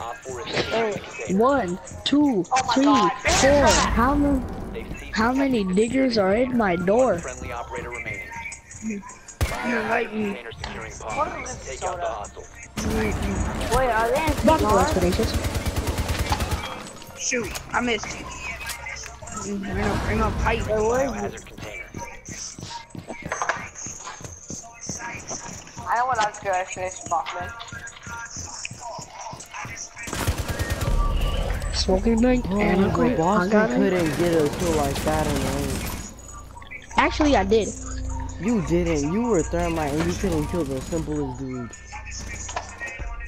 Op 4 is securing the container. One, two, Oh my three, God. four. How many? How many detecting diggers are in my door? friendly operator remaining. you- Container securing What pod. this Take out the soda? Wait, are they in Fuck Sigmar? Shoot, I missed. Bring up, bring up height. Biohazard container. I know what I'm good at finish Bachman. Smoking night Bro, and a but quit. I Boston got couldn't get a kill like that in range. Actually, I did. You didn't. You were thermite and you couldn't kill the simplest dude.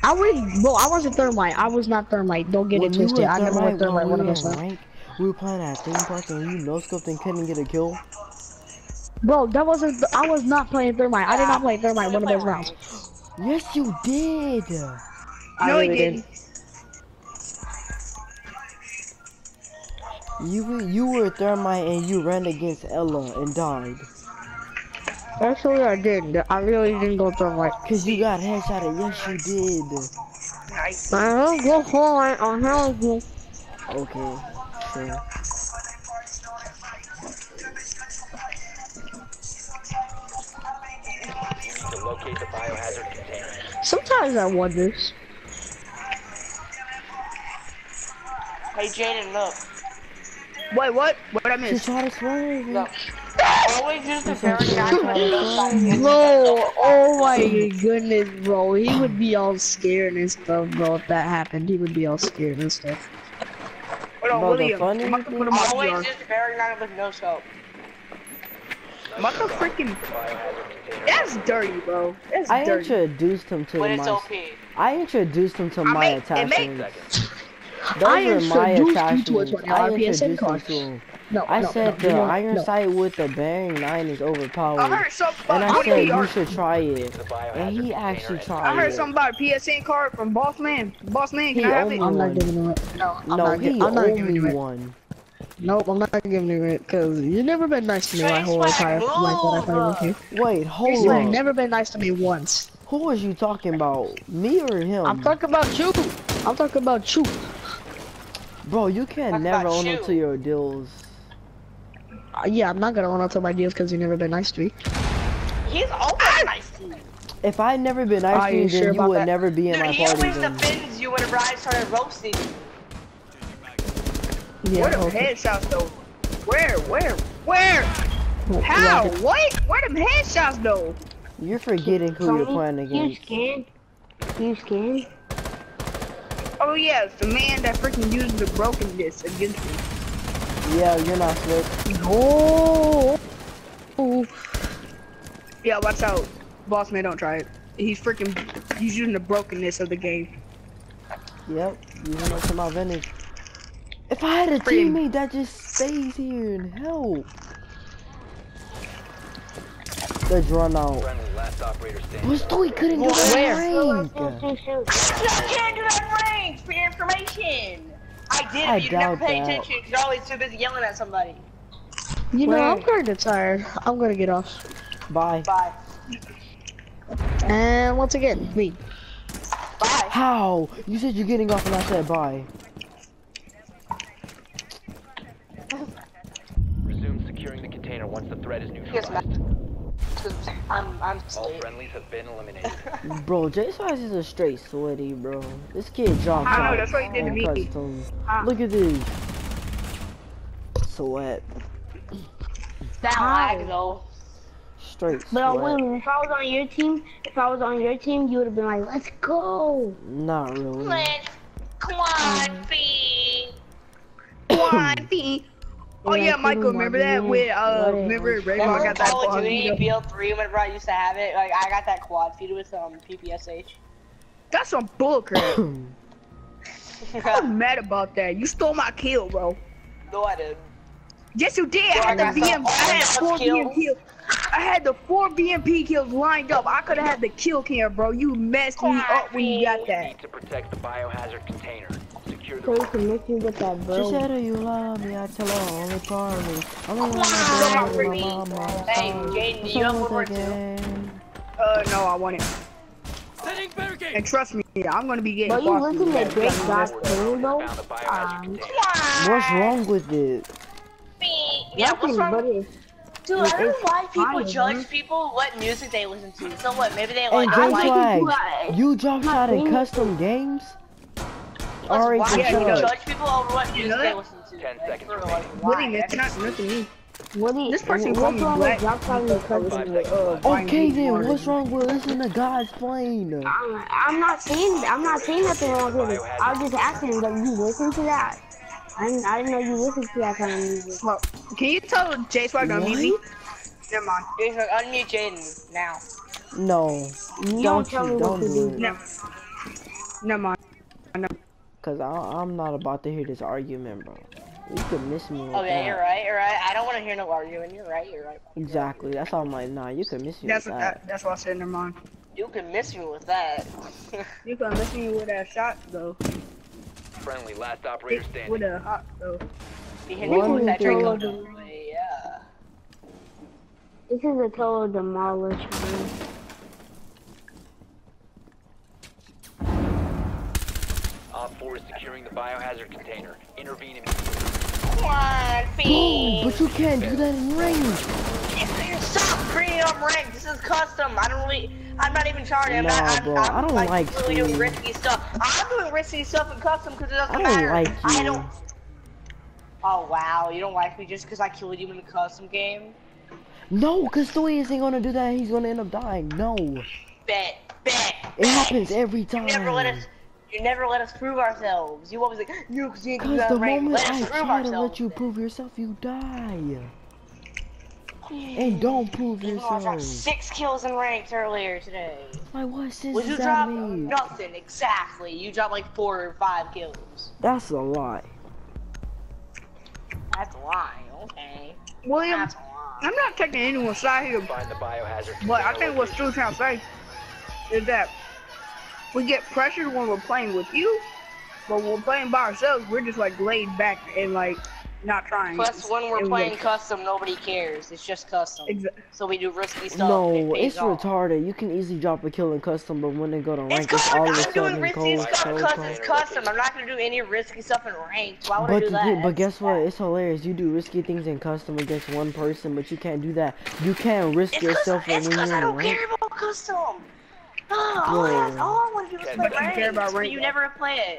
I was, bro. I wasn't thermite. I was not thermite. Don't get When it twisted. were I never went thermite. One of were those. in rank, we were playing at theme park and you no scoped and couldn't get a kill. Bro, that wasn't. th- I was not playing thermite. I did not play thermite one of those rounds. Yes, you did. I No, he really didn't. You were- you were thermite and you ran against Ela and died. Actually, I didn't. I really didn't go thermite. Cause you got headshotted. Yes, you did. Nice. I don't go for it on hell. Okay, sure. You need to locate the biohazard container. Sometimes I wonders. Hey, Jaden, look. Wait, what? What I She missed? tried to swerve. Look. Always use the very guy on the side. Bro, oh my goodness, bro. He would be all scared and stuff, bro. If that happened, he would be all scared and stuff. Hold on, Bro, the William. funny I'm about to thing- put him Always VR. use the very guy with no scope. I'm about to freaking. The biohazard container. That's dirty, bro. That's dirty. I dirty. introduced him to But it's my. OP. I introduced him to I my make- it attachments. Seconds. Those I were my introduced you to a attachments. 20 I RPSN introduced him card. to him. No, I no, said no, the no, iron no. sight with the bearing nine is overpowered. I heard something and about I said you should try it. And he actually and- tried I heard it. something about a PSN card from Boss Man. Boss Man, can He I have owned it? me I'm not giving it. No, I'm No, not, he gi- I'm not giving me you it. one. Nope, I'm not giving you it because you've never been nice to me my whole entire life that I played with you. Wait, hold You've on. never been nice to me once. Who was you talking about? Me or him? I'm talking about you. I'm talking about you. Bro, you can Talking never about own up to your deals. Uh, yeah, I'm not gonna run out to my deals because you've never been nice to me. He's always nice to you. If I had never been Are nice to you you, sure then you would that? never be in Dude, my he party. always Then. defends you whenever I started roasting. Yeah, Where them okay. headshots though? Where? Where? Where? Well, How? yeah, What? Where them headshots though? You're forgetting who you're playing against. You scared? You scared? Oh yes, the man that freaking used the brokenness against me. Yeah, you're not slick. No. Oh. Yeah, watch out. Boss Man, don't try it. He's freaking, he's using the brokenness of the game. Yep, using up to my advantage. If I had a Freaking- teammate that just stays here and help. Let's run out. Friendly, last operator standing. What's he couldn't do Where? that rank. I can't do that range for your information. I did, I but you never doubt pay that. attention because you're always too busy yelling at somebody. You know, I'm kind of tired. I'm gonna get off. Bye. Bye. And once again, me. Bye. How? You said you're getting off and I said bye. Resume securing the container once the threat is Yes, neutralized. I'm, I'm All asleep. friendlies have been eliminated. Bro, J Spice is a straight sweaty, bro. This kid dropped I know, that's what he did to me. custom. Ah. Look at this. Sweat. That lag though. Straight But sweat. William, if I was on your team, if I was on your team, you would have been like, "Let's go." Not really. Let's come on, B. One feet. Oh yeah, Michael, remember that with uh, remember Raymond Remember got that Call of quad Duty video? BL3 whenever I used to have it? Like, I got that quad feed with um PPSH. That's some bullcrap. I'm mad about that. You stole my kill, bro. no, I didn't. Yes, you did. I Well, had the that's VM. I had that's four kills. VM kills. I had the four BMP kills lined up. I could have had the kill cam, bro. You messed me up when you got that. need to protect the biohazard container. Secure So the you can make get that She said, "Do you love me?" I tell her only part of me. I'm the one on, that my mama. Hey, Jaden, do you have one more too? again. Uh, no, I want it. Setting barricade. And trust me, I'm gonna be getting. Bro, you coffee listen to Drake that. Josh Four though? found the biohazard Um. What's wrong with it? Yeah, what's Nothing, wrong? but it's Dude, I don't know why people fine, judge man. people what music they listen to. So what? Maybe they Hey, like. J don't like like- Swag, you drop shot in custom games? Alright, why so do yeah, shut people he up. judge people over what music know they that? listen to? Ten Like, seconds for, remaining. like, why? It's not nothing me. what do you, This person what's called me wrong black. with drop shot in Five custom? seconds Uh, left. Brian Okay then, what's wrong with listening to God's playing? I'm, I'm not saying I'm not saying nothing wrong with it. I was just asking that you listen to that. I didn't, I didn't know you listened to that kind of music. Well, Can you tell J Swag to unmute me? Never mind. Jason, unmute Jaden now. No, You don't don't tell you, me what don't to do do. it. Never. Never mind. Cause I, I'm not about to hear this argument, bro. You could miss me with Okay, that. you're right. You're right. I don't want to hear no arguing. You're right. You're right. Exactly, that's all I'm like, nah, you could miss me That's with what that. that, that's what I said. Never mind. You can miss me with that. You can miss me with that shot though. Friendly, last operator standing. With a hot though. you hit me One with that Draco Yeah. This is a total demolition. 4 is securing the biohazard container. Intervene immediately. Come on, Boom, but you can't do that in range. Stop bringing up rank. This is custom. I don't really. I'm not even trying. I'm Nah, not. I'm, bro, I'm I don't like, like really doing risky stuff. I'm doing risky stuff in custom because it doesn't I don't matter. like I you. don't. Oh wow, you don't like me just because I killed you in the custom game? No, cause Stewie isn't gonna do that. He's gonna end up dying. No, Bet, bet. it happens every time. You never let us. You never let us prove ourselves. You always like, you because you Cause got the rank. moment Let I us prove try to let you prove yourself, you die. And don't prove Even though I dropped yourself. six kills in ranks earlier today. Like what sense Would you drop nothing exactly? You dropped like four or five kills. That's a lie. That's a lie. Okay. William, That's a lie. I'm not taking anyone's side here, Find the biohazard but I think what location. Stu's trying to say is that we get pressured when we're playing with you, but when we're playing by ourselves, we're just like laid back and like not trying. Plus, when we're playing get- custom, nobody cares. It's just custom. Exa- So we do risky stuff. and it No, it's off. retarded. You can easily drop a kill in custom, but when they go to rank, it's custom. all of a I'm doing sudden risky cold, stuff cold, because cold. it's custom. I'm not gonna do any risky stuff in ranked. Why would I But do that? thing- but guess what? It's hilarious. You do risky things in custom against one person, but you can't do that. You can't risk It's yourself when you're I in don't rank. care about custom. Oh, all, I, Bro. all I want to do is Yeah, play but you care about ranked, but ranked, you though. never play it.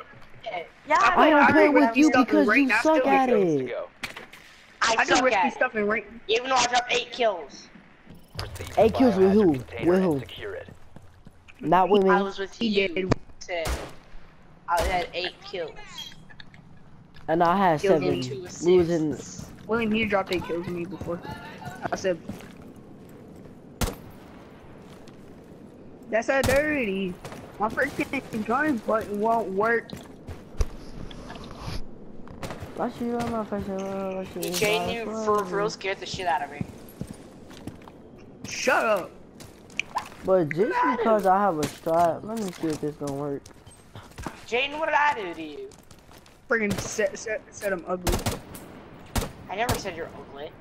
Yeah, I I play- don't play with you because rank, you suck at get Kills to it. I, I do suck risky at it. stuff in rank. Even though I dropped eight kills. Eight kills with who? container With and who? Secure it. Not with me. I me. was with He you. I had eight kills. And I had Kills seven. And two We was in. assists. William, he dropped eight kills on me before. I said, that's a dirty. My freaking gun button won't work. Last year, I'm not facing. Last year, Jaden, you for, for real scared the shit out of me. Shut up. But just because I have a strap, let me see if this gonna work. Jaden, what did I do to you? Freaking set, set, set him ugly. I never said you're ugly.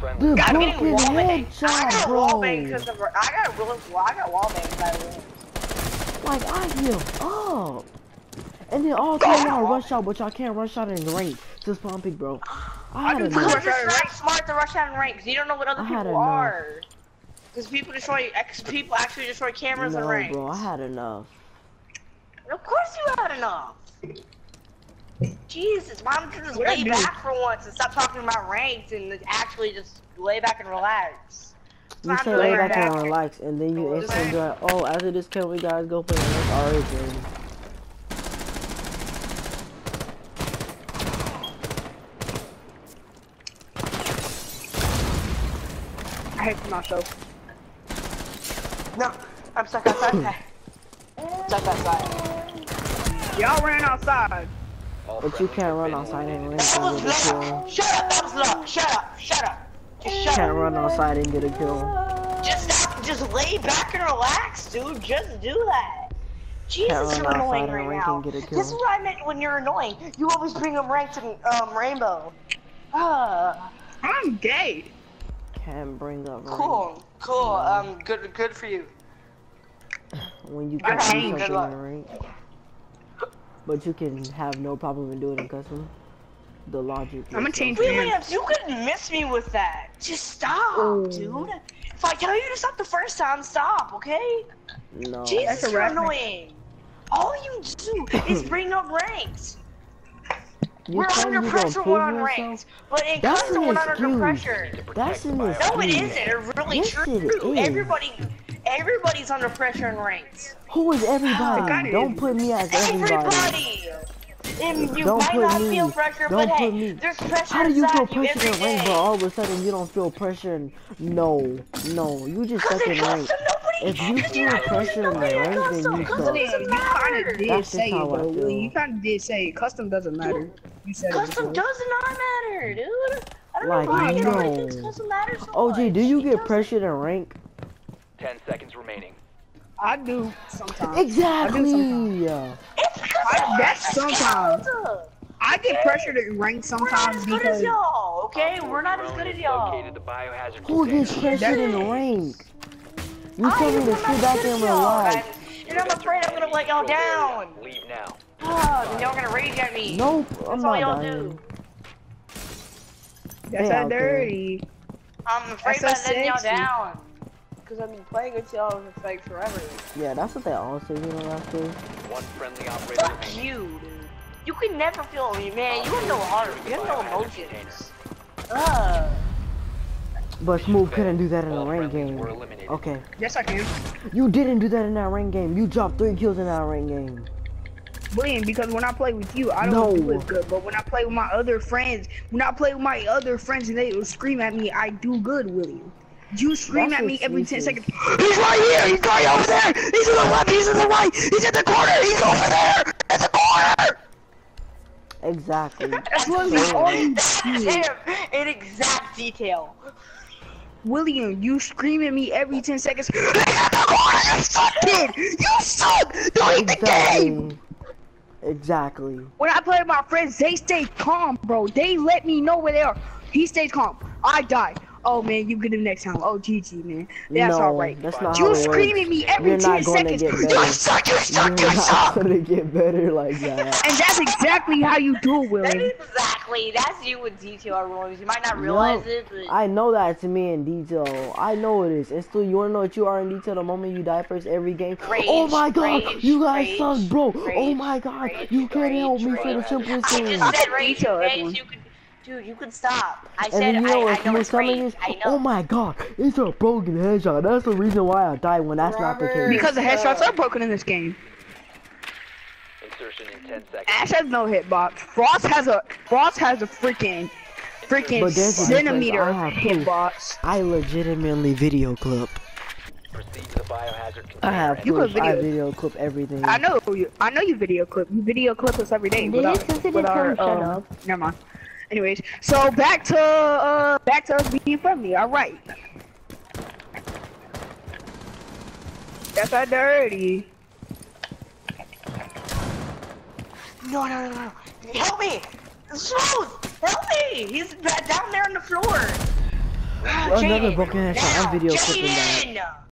Friendly. The I'm getting wall banged. I got bro. wall banged because of I got. Well, I got wall banged by the way. Like I heal up. And then all three y'all rush out, but y'all can't rush out in the range. Just spawn pick, bro. I had enough. rush Because out it's not smart to rush out in rank. 'cause You don't know what other I had people enough. are. Because people destroy. Ex people actually destroy cameras in No, rank. bro, I had enough. Of course you had enough. Jesus, why don't you just What I lay do? back for once and stop talking about ranks and actually just lay back and relax? You Time say to lay lay back back. and relax, and then you What was instantly be like, oh, after this kill, we guys go play rank. Alright, then. I hate myself. No, I'm stuck outside. stuck outside. Y'all ran outside. All But you can't run outside and eliminated. That was get a kill. luck. Shut up, that was luck. Shut up, shut up. Just shut Can't up. run outside and get a kill. Just stop, just lay back and relax, dude. Just do that. Jesus, you're run annoying outside right now. get a This is what I meant when you're annoying. You always bring up ranked and um, rainbow. Ah, I'm gay. Can't bring up rank. cool, cool. Um, good, good for you. when you I can't do something good luck. in rank. But you can have no problem in doing it in custom. The logic. I'm gonna is change so- my- Williams, you couldn't miss me with that. Just stop, Oh. dude. If I tell you to stop the first time, stop, okay? No. Jesus, a you're annoying. All you do is bring up ranks. You we're under pressure prove when on yourself? ranks, but in That's custom we're not under pressure. That's an No, it excuse. isn't. It's really Yes, true. it is. Everybody, everybody's under pressure in ranks. Who is everybody? kinda Don't put me as everybody. Everybody. And you Don't might put not me- feel pressure, don't but hey, put me- there's pressure How do you feel inside you pressure in rank, but all of a sudden you don't feel pressure? In... No, no, you just Cause suck in in rank. custom, If you cause feel not pressure in the nobody rank, then custom, you custom suck. Doesn't you kind matter. of did That's say it just how I though. feel. You kind of did say it. Custom doesn't matter. You said it Custom before. does not matter, dude. I don't Like, know why everybody no. thinks custom matters so OG, do you get doesn't. pressured in rank? Ten seconds remaining. I do sometimes. Exactly. It's because I- y'all that's sometimes. I get pressured in rank We're not sometimes as good as y'all, okay? We're not as good as y'all. Located the biohazard Who gets pressured in the rank? You I tell me to not sit as back good and as y'all, relax. And I'm afraid I'm gonna let y'all down. Leave now. Oh, then y'all gonna rage at me. Nope, I'm That's all not y'all do. that's Hey, how dirty. I'm afraid That's so about letting y'all sexy. down. Because I've been playing with y'all for like forever. Yeah, that's what they all say, you know, last day. One friendly operator Fuck remaining. you, dude. You can never feel me, man. You have no heart. You have no emotions. Ugh. But Smooth couldn't do that in a All rank friendlies game. Okay. Yes, I can. You didn't do that in that rank game. You dropped three kills in that rank game. William, because when I play with you, I don't No. do as good. But when I play with my other friends, when I play with my other friends and they will scream at me, I do good, William. You scream That's at me every 10 seconds. He's right here! He's right over there! He's to the left! He's to the right! He's in the corner! He's over there! In the corner! Exactly. That's literally all you do. Damn, in exact detail. William, you scream at me every 10 seconds. He's in the corner! You suck, kid! You suck! Delete the game! Exactly. Exactly. When I play with my friends, they stay calm, bro. They let me know where they are. He stays calm. I die. Oh man, you get him next time. Oh GG man. That's no, alright. that's not You how it scream works. at me every You're 10 not going to seconds. get You better. suck, you You're you not suck. gonna get better like that. And that's exactly how you do it, That's William. exactly. That's you with detail, Rose. You might not realize No, it, but I know that to me in detail. I know it is. And still, you wanna know what you are in detail the moment you die first every game? Rage, oh my god, rage, you guys rage, suck, bro. oh my god, rage, you can't rage, help me for the rage. simplest I just said rage, Detail, everyone. You could, dude, you could stop. I And said you know I, what I know smooth it's something rage. is? I know. Oh my god, it's a broken headshot. That's the reason why I died when that's not the case. Because the headshots are broken in this game. Insertion in 10 seconds. Ash has no hitbox. Frost has a Frost has a freaking freaking But there's centimeter I hitbox. I legitimately video clip. Proceed to the biohazard. I have You proof. could I video- video clip everything. I know you. I know you video clip. You video clip us every day. Did with you our- sensitive with to our, him? Shut um, up. Never mind. Anyways, so back to uh back to us being friendly. All right. That's not dirty. No, no, no, no. Help me! Smooth! Help me! He's down there on the floor. Ah, Another broken headshot. I'm video clipping that. Jaden!